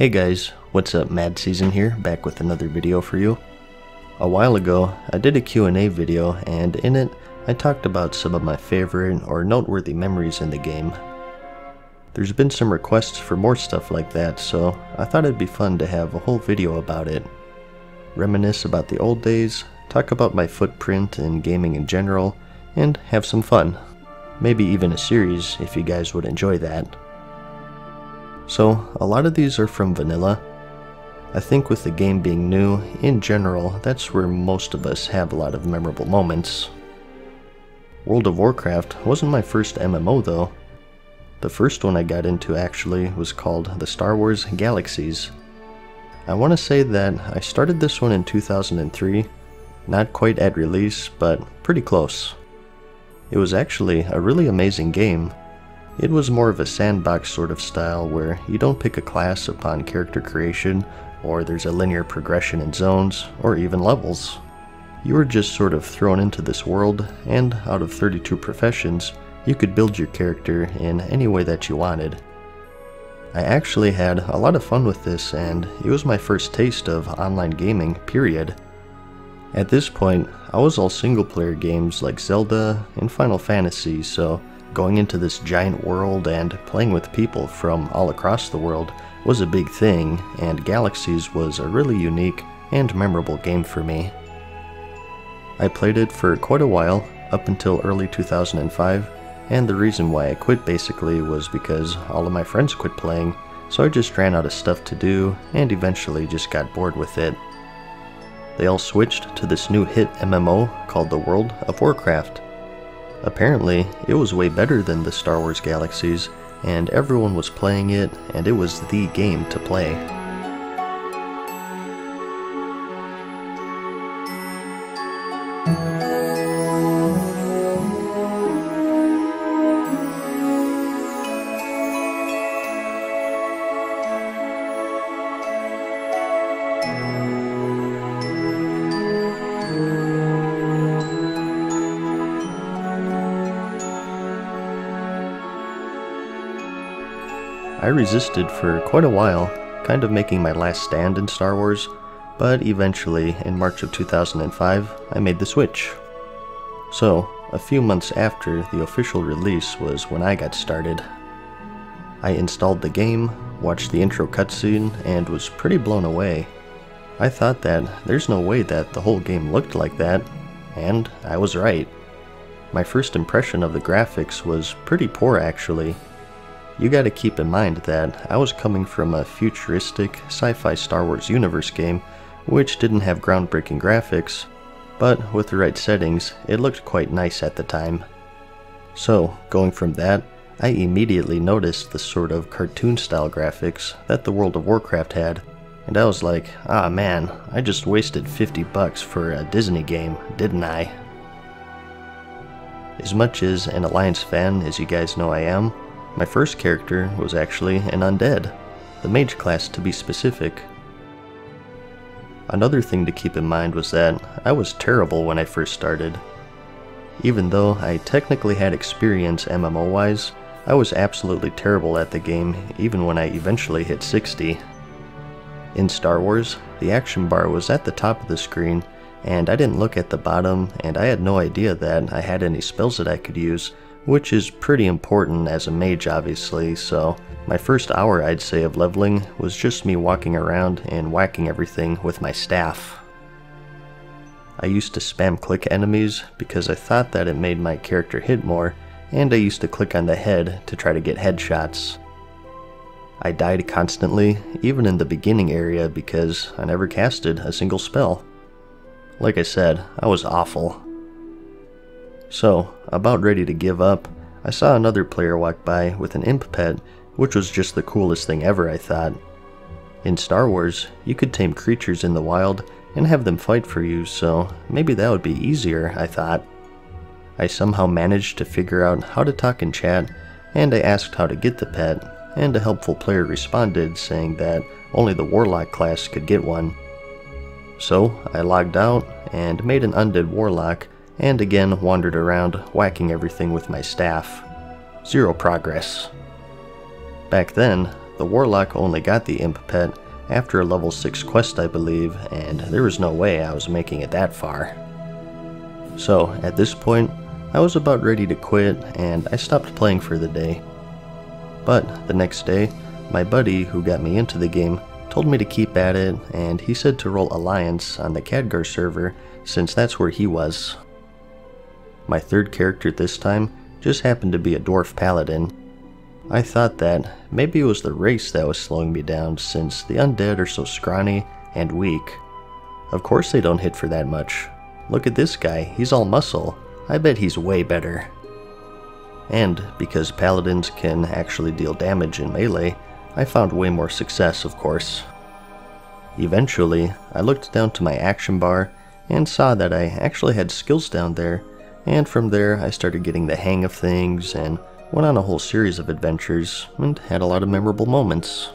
Hey guys, what's up Mad Season here, back with another video for you. A while ago, I did a Q&A video and in it, I talked about some of my favorite or noteworthy memories in the game. There's been some requests for more stuff like that, so I thought it'd be fun to have a whole video about it. Reminisce about the old days, talk about my footprint in gaming in general, and have some fun. Maybe even a series if you guys would enjoy that. So, a lot of these are from vanilla. I think with the game being new, in general, that's where most of us have a lot of memorable moments. World of Warcraft wasn't my first MMO though. The first one I got into actually was called the Star Wars Galaxies. I want to say that I started this one in 2003, not quite at release, but pretty close. It was actually a really amazing game, it was more of a sandbox sort of style where you don't pick a class upon character creation, or there's a linear progression in zones, or even levels. You were just sort of thrown into this world, and out of 32 professions, you could build your character in any way that you wanted. I actually had a lot of fun with this, and it was my first taste of online gaming, period. At this point, I was all single player games like Zelda and Final Fantasy, so Going into this giant world and playing with people from all across the world was a big thing, and Galaxies was a really unique and memorable game for me. I played it for quite a while, up until early 2005, and the reason why I quit basically was because all of my friends quit playing, so I just ran out of stuff to do and eventually just got bored with it. They all switched to this new hit MMO called the World of Warcraft, Apparently, it was way better than the Star Wars Galaxies, and everyone was playing it, and it was the game to play. I resisted for quite a while, kind of making my last stand in Star Wars, but eventually, in March of 2005, I made the switch. So, a few months after the official release was when I got started. I installed the game, watched the intro cutscene, and was pretty blown away. I thought that there's no way that the whole game looked like that, and I was right. My first impression of the graphics was pretty poor actually, you gotta keep in mind that I was coming from a futuristic sci-fi Star Wars universe game, which didn't have groundbreaking graphics, but with the right settings, it looked quite nice at the time. So, going from that, I immediately noticed the sort of cartoon-style graphics that the World of Warcraft had, and I was like, ah man, I just wasted 50 bucks for a Disney game, didn't I? As much as an Alliance fan as you guys know I am, my first character was actually an undead, the mage class to be specific. Another thing to keep in mind was that I was terrible when I first started. Even though I technically had experience MMO-wise, I was absolutely terrible at the game even when I eventually hit 60. In Star Wars, the action bar was at the top of the screen, and I didn't look at the bottom, and I had no idea that I had any spells that I could use, which is pretty important as a mage obviously, so my first hour I'd say of leveling was just me walking around and whacking everything with my staff. I used to spam click enemies because I thought that it made my character hit more, and I used to click on the head to try to get headshots. I died constantly, even in the beginning area because I never casted a single spell. Like I said, I was awful. So, about ready to give up, I saw another player walk by with an imp pet, which was just the coolest thing ever, I thought. In Star Wars, you could tame creatures in the wild and have them fight for you, so maybe that would be easier, I thought. I somehow managed to figure out how to talk in chat, and I asked how to get the pet, and a helpful player responded saying that only the Warlock class could get one. So I logged out and made an undead Warlock and again wandered around, whacking everything with my staff. Zero progress. Back then, the Warlock only got the Imp pet after a level 6 quest I believe, and there was no way I was making it that far. So, at this point, I was about ready to quit and I stopped playing for the day. But the next day, my buddy who got me into the game told me to keep at it and he said to roll Alliance on the Khadgar server since that's where he was. My third character this time just happened to be a dwarf paladin. I thought that maybe it was the race that was slowing me down since the undead are so scrawny and weak. Of course they don't hit for that much. Look at this guy, he's all muscle. I bet he's way better. And because paladins can actually deal damage in melee, I found way more success, of course. Eventually, I looked down to my action bar and saw that I actually had skills down there, and from there I started getting the hang of things and went on a whole series of adventures and had a lot of memorable moments.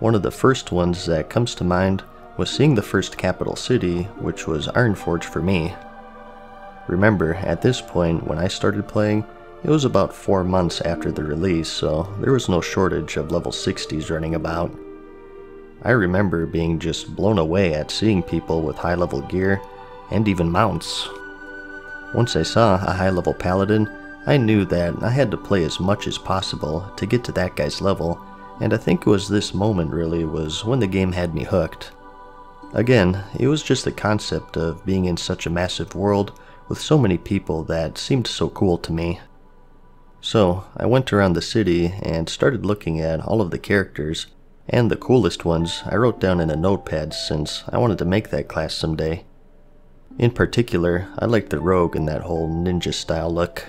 One of the first ones that comes to mind was seeing the first capital city, which was Ironforge for me. Remember, at this point, when I started playing, it was about 4 months after the release, so there was no shortage of level 60s running about. I remember being just blown away at seeing people with high level gear, and even mounts. Once I saw a high level paladin, I knew that I had to play as much as possible to get to that guy's level, and I think it was this moment really was when the game had me hooked. Again, it was just the concept of being in such a massive world with so many people that seemed so cool to me. So, I went around the city and started looking at all of the characters, and the coolest ones I wrote down in a notepad since I wanted to make that class someday. In particular, I liked the rogue in that whole ninja style look.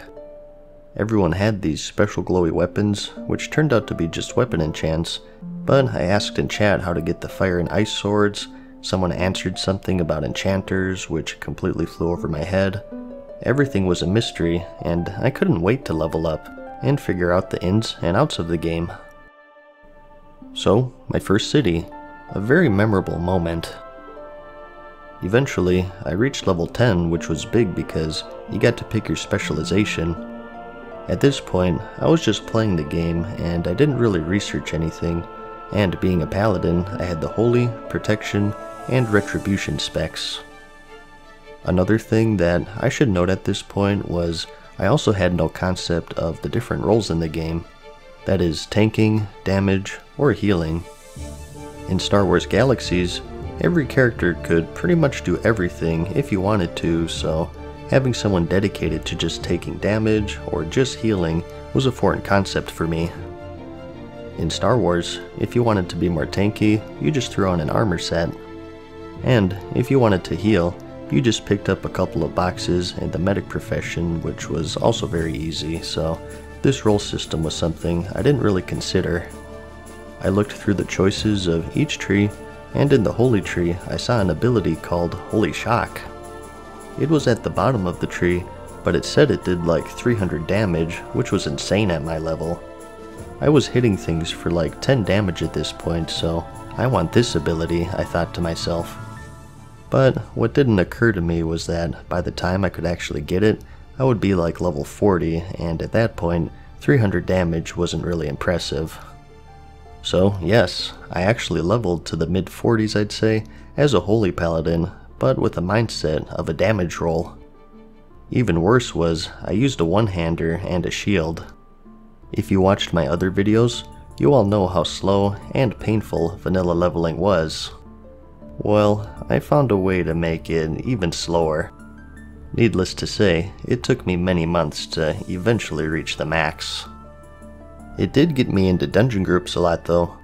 Everyone had these special glowy weapons, which turned out to be just weapon enchants, but I asked in chat how to get the fire and ice swords, Someone answered something about enchanters, which completely flew over my head. Everything was a mystery, and I couldn't wait to level up and figure out the ins and outs of the game. So, my first city, a very memorable moment. Eventually, I reached level 10, which was big because you got to pick your specialization. At this point, I was just playing the game and I didn't really research anything, and being a paladin, I had the holy, protection, and retribution specs. Another thing that I should note at this point was I also had no concept of the different roles in the game, that is, tanking, damage, or healing. In Star Wars Galaxies, every character could pretty much do everything if you wanted to, so having someone dedicated to just taking damage or just healing was a foreign concept for me. In Star Wars, if you wanted to be more tanky, you just threw on an armor set. And if you wanted to heal, you just picked up a couple of boxes in the medic profession, which was also very easy, so this role system was something I didn't really consider. I looked through the choices of each tree, and in the Holy Tree, I saw an ability called Holy Shock. It was at the bottom of the tree, but it said it did like 300 damage, which was insane at my level. I was hitting things for like 10 damage at this point, so I want this ability, I thought to myself. But what didn't occur to me was that by the time I could actually get it, I would be like level 40, and at that point, 300 damage wasn't really impressive. So, yes, I actually leveled to the mid 40s, I'd say, as a Holy Paladin, but with a mindset of a damage role. Even worse was, I used a one-hander and a shield. If you watched my other videos, you all know how slow and painful vanilla leveling was. Well, I found a way to make it even slower. Needless to say, it took me many months to eventually reach the max. It did get me into dungeon groups a lot though.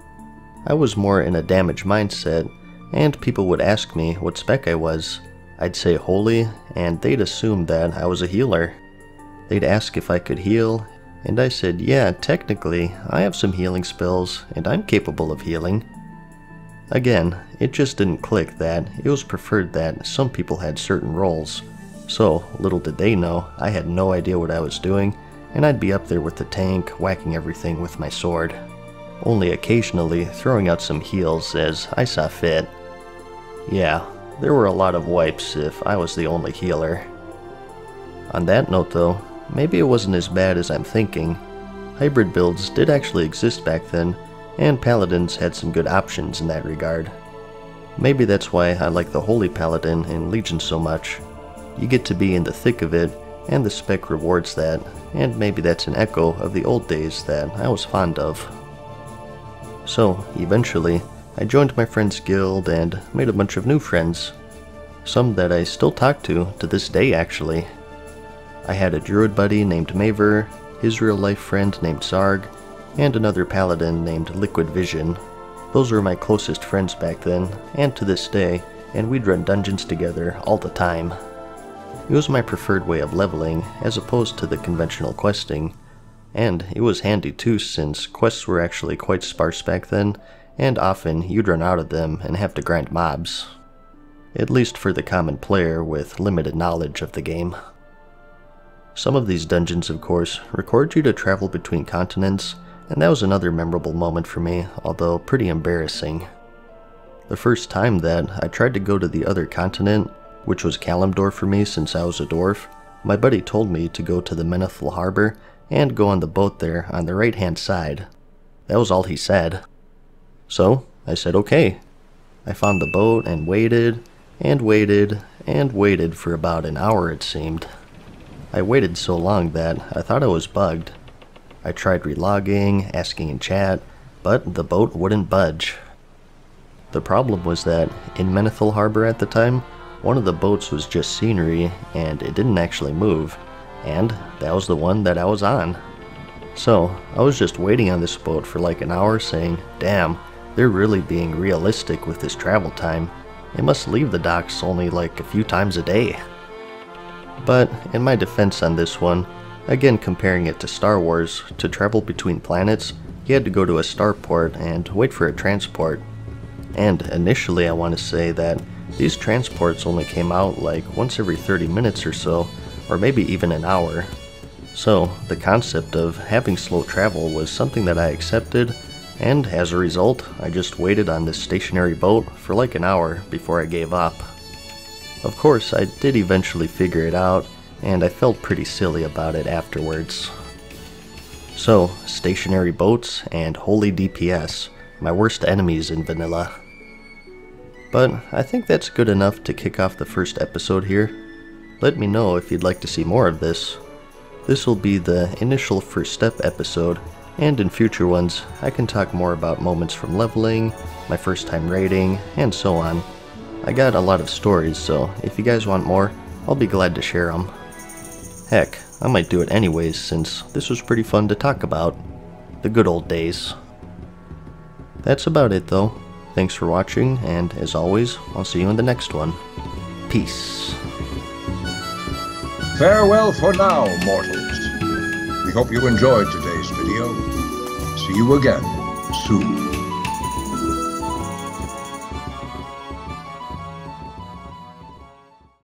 I was more in a damage mindset, and people would ask me what spec I was. I'd say holy, and they'd assume that I was a healer. They'd ask if I could heal, and I said, yeah, technically, I have some healing spells, and I'm capable of healing. Again, it just didn't click that it was preferred that some people had certain roles. So, little did they know, I had no idea what I was doing, and I'd be up there with the tank, whacking everything with my sword. Only occasionally throwing out some heals as I saw fit. Yeah, there were a lot of wipes if I was the only healer. On that note though, Maybe it wasn't as bad as I'm thinking. hybrid builds did actually exist back then, and paladins had some good options in that regard. Maybe that's why I like the Holy Paladin in Legion so much. You get to be in the thick of it, and the spec rewards that, and maybe that's an echo of the old days that I was fond of. So, eventually, I joined my friend's guild and made a bunch of new friends. Some that I still talk to, to this day actually. I had a druid buddy named Maver, his real life friend named Zarg, and another paladin named Liquid Vision. Those were my closest friends back then, and to this day, and we'd run dungeons together all the time. It was my preferred way of leveling, as opposed to the conventional questing, and it was handy too since quests were actually quite sparse back then, and often you'd run out of them and have to grind mobs. At least for the common player with limited knowledge of the game. Some of these dungeons, of course, record you to travel between continents, and that was another memorable moment for me, although pretty embarrassing. The first time that I tried to go to the other continent, which was Kalimdor for me since I was a dwarf, my buddy told me to go to the Menethil harbor and go on the boat there on the right hand side. That was all he said. So, I said okay. I found the boat and waited, and waited, and waited for about an hour it seemed. I waited so long that I thought I was bugged. I tried relogging, asking in chat, but the boat wouldn't budge. The problem was that in Menethil Harbor at the time, one of the boats was just scenery and it didn't actually move, and that was the one that I was on. So, I was just waiting on this boat for like an hour saying, damn, they're really being realistic with this travel time. It must leave the docks only like a few times a day. But, in my defense on this one, again comparing it to Star Wars, to travel between planets, you had to go to a starport and wait for a transport. And initially I want to say that these transports only came out like once every 30 minutes or so, or maybe even an hour. So, the concept of having slow travel was something that I accepted, and as a result, I just waited on this stationary boat for like an hour before I gave up. Of course, I did eventually figure it out, and I felt pretty silly about it afterwards. So, stationary boats and holy DPS, my worst enemies in vanilla. But I think that's good enough to kick off the first episode here. Let me know if you'd like to see more of this. This will be the initial first step episode, and in future ones, I can talk more about moments from leveling, my first time raiding, and so on. I got a lot of stories, so if you guys want more, I'll be glad to share them. Heck, I might do it anyways since this was pretty fun to talk about. The good old days. That's about it though. Thanks for watching, and as always, I'll see you in the next one. Peace. Farewell for now, mortals. We hope you enjoyed today's video. See you again soon.